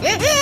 Mm-hmm.